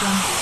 Jump.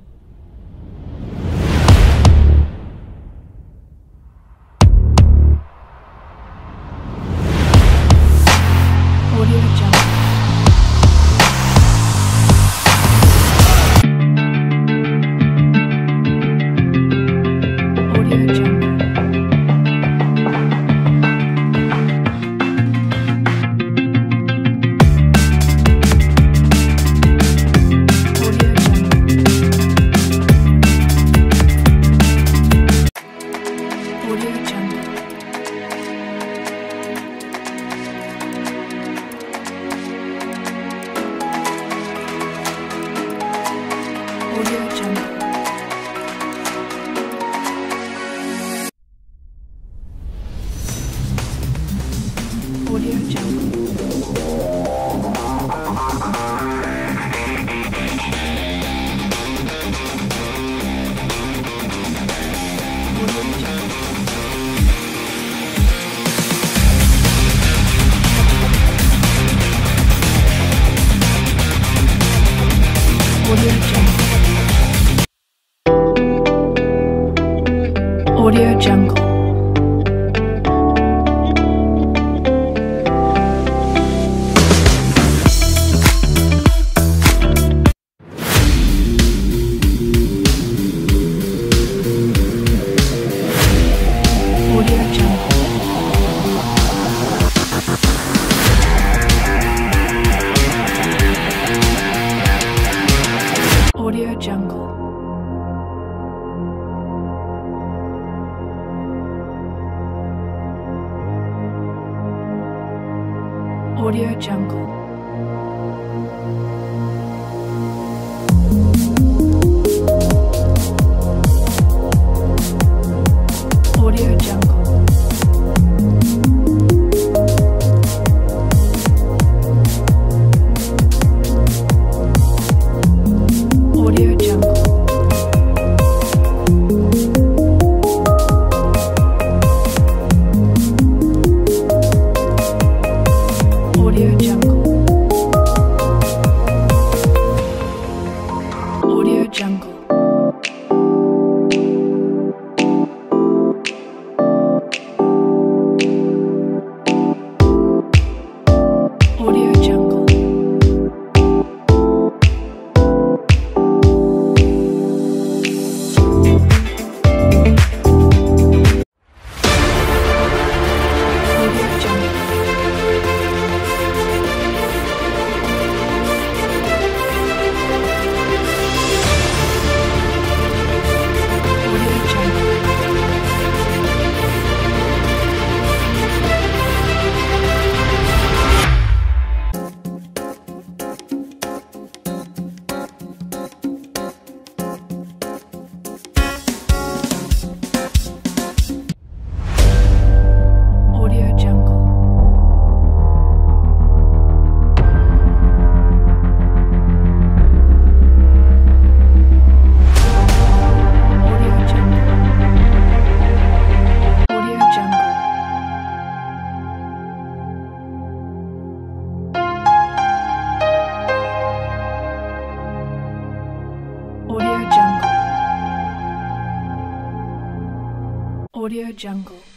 我的眼睛。Audio Jungle.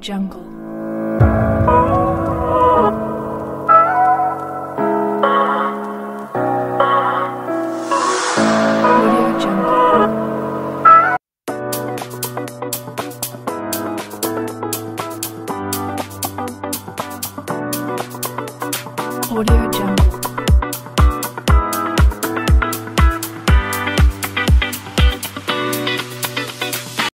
Jungle.